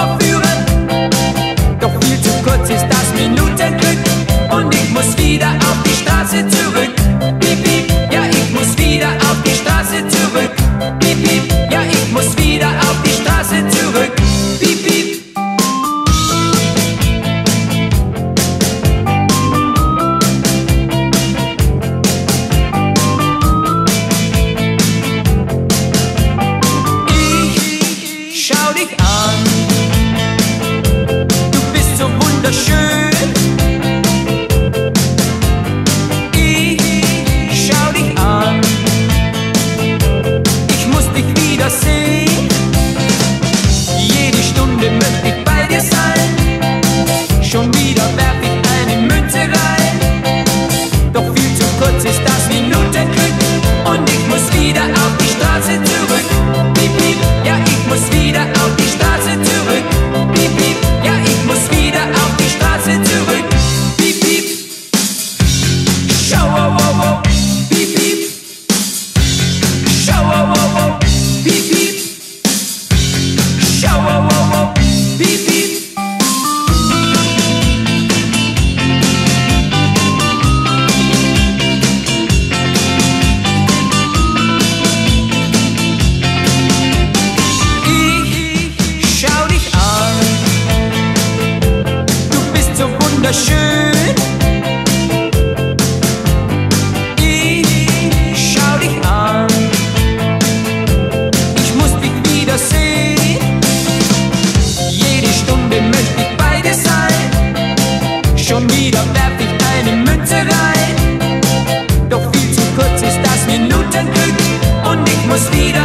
I feel that wunderschön. Ich schau dich an, ich muss dich wiedersehen. Jede Stunde möchte ich bei dir sein. Schon wieder werf ich eine Münze rein. Doch viel zu kurz ist das Minutenglück und ich muss wieder